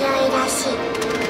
強いらしい。